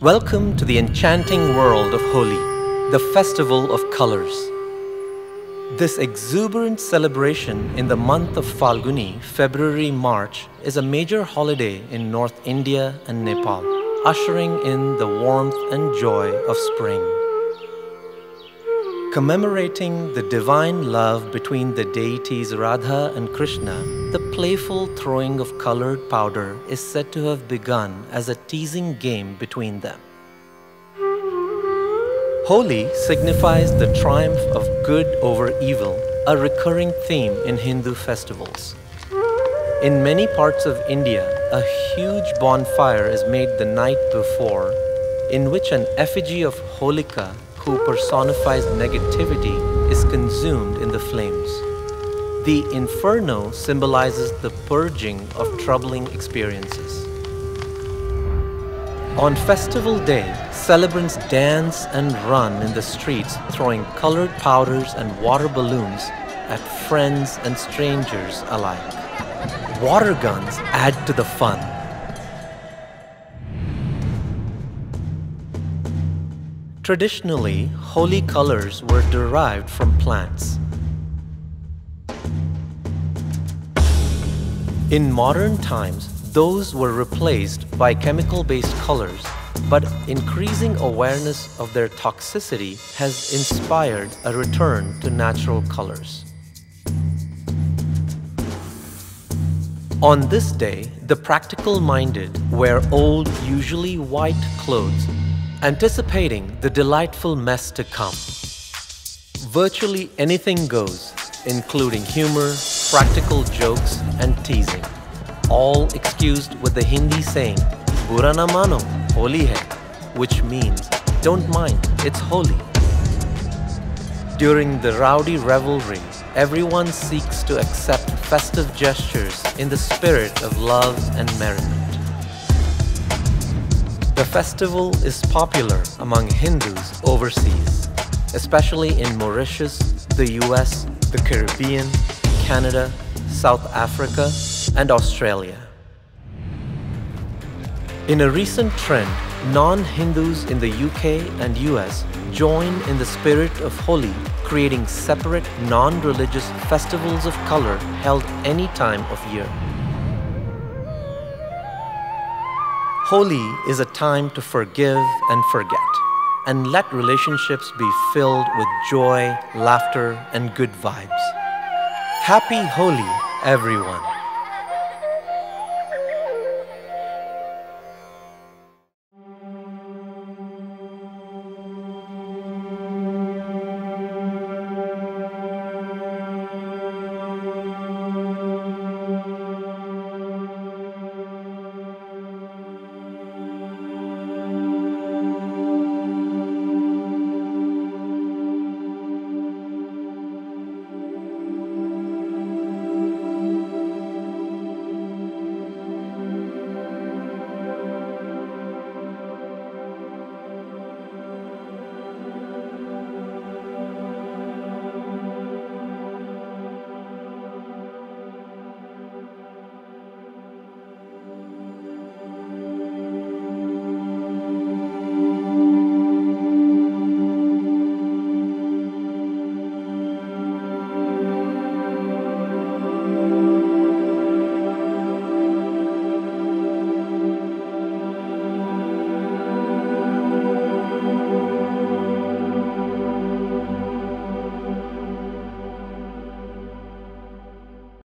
Welcome to the enchanting world of Holi, the festival of colors. This exuberant celebration in the month of Falguni, February March, is a major holiday in North India and Nepal, ushering in the warmth and joy of spring. Commemorating the divine love between the deities Radha and Krishna, playful throwing of colored powder is said to have begun as a teasing game between them. Holi signifies the triumph of good over evil, a recurring theme in Hindu festivals. In many parts of India, a huge bonfire is made the night before, in which an effigy of Holika who personifies negativity is consumed in the flames. The inferno symbolizes the purging of troubling experiences. On festival day, celebrants dance and run in the streets throwing colored powders and water balloons at friends and strangers alike. Water guns add to the fun. Traditionally, Holi colors were derived from plants. In modern times, those were replaced by chemical-based colors, but increasing awareness of their toxicity has inspired a return to natural colors. On this day, the practical-minded wear old, usually white clothes anticipating the delightful mess to come. Virtually anything goes, including humor, practical jokes, and teasing. All excused with the Hindi saying, Bura na mano, holi hai, which means, don't mind, it's Holi. During the rowdy revelry, everyone seeks to accept festive gestures in the spirit of love and merriment. The festival is popular among Hindus overseas, especially in Mauritius, the US, the Caribbean, Canada, South Africa, and Australia. In a recent trend, non-Hindus in the UK and US join in the spirit of Holi, creating separate non-religious festivals of color held any time of year. Holi is a time to forgive and forget, and let relationships be filled with joy, laughter, and good vibes. Happy Holi, everyone!